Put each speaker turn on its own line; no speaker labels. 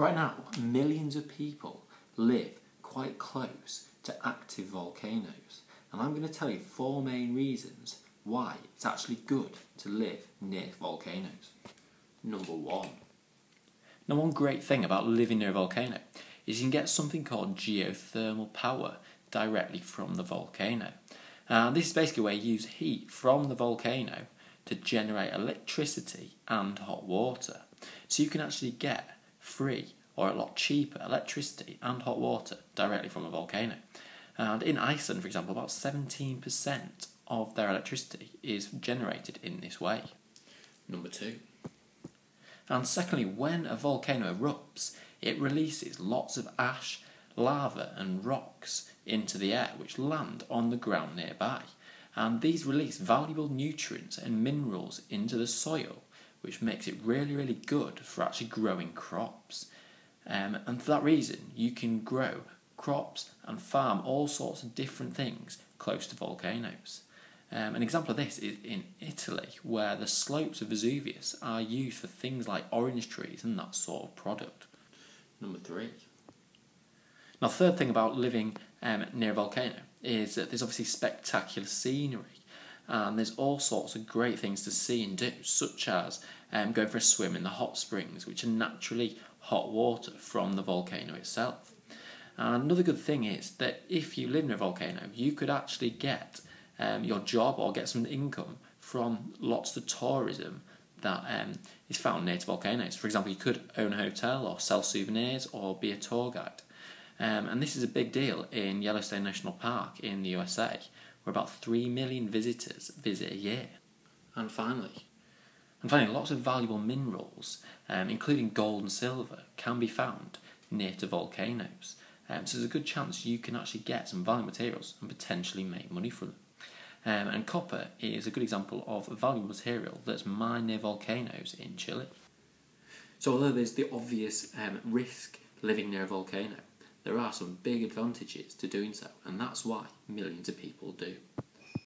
Right now, millions of people live quite close to active volcanoes, and I'm going to tell you four main reasons why it's actually good to live near volcanoes. Number one.
Now, one great thing about living near a volcano is you can get something called geothermal power directly from the volcano. And this is basically where you use heat from the volcano to generate electricity and hot water. So you can actually get free or a lot cheaper electricity and hot water directly from a volcano. And in Iceland, for example, about 17% of their electricity is generated in this way.
Number two.
And secondly, when a volcano erupts, it releases lots of ash, lava, and rocks into the air, which land on the ground nearby. And these release valuable nutrients and minerals into the soil, which makes it really, really good for actually growing crops. Um, and for that reason, you can grow crops and farm all sorts of different things close to volcanoes. Um, an example of this is in Italy, where the slopes of Vesuvius are used for things like orange trees and that sort of product.
Number three.
Now, third thing about living um, near a volcano is that there's obviously spectacular scenery, and there's all sorts of great things to see and do, such as um, going for a swim in the hot springs, which are naturally hot water from the volcano itself. And another good thing is that if you live near a volcano, you could actually get um, your job or get some income from lots of tourism that um, is found near to volcanoes. For example, you could own a hotel or sell souvenirs or be a tour guide. Um, and this is a big deal in Yellowstone National Park in the USA, where about 3 million visitors visit a year.
And finally,
and finally, lots of valuable minerals, um, including gold and silver, can be found near to volcanoes. Um, so there's a good chance you can actually get some valuable materials and potentially make money from them. Um, and copper is a good example of a valuable material that's mined near volcanoes in Chile. So although there's the obvious um, risk living near a volcano, there are some big advantages to doing so, and that's why millions of people do.